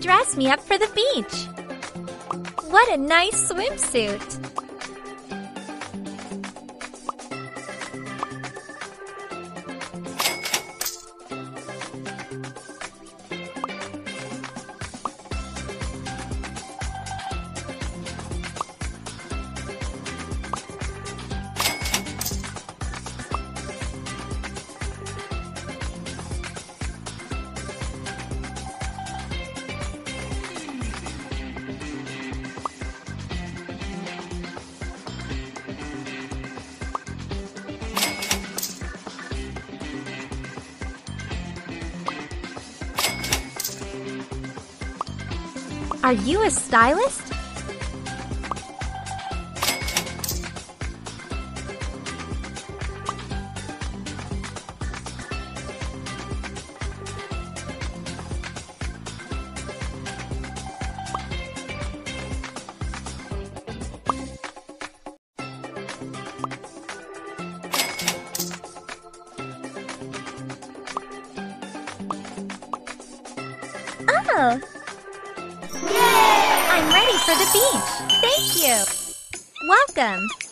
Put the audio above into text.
dress me up for the beach. What a nice swimsuit! Are you a stylist? Oh! I'm ready for the beach. Thank you. Welcome.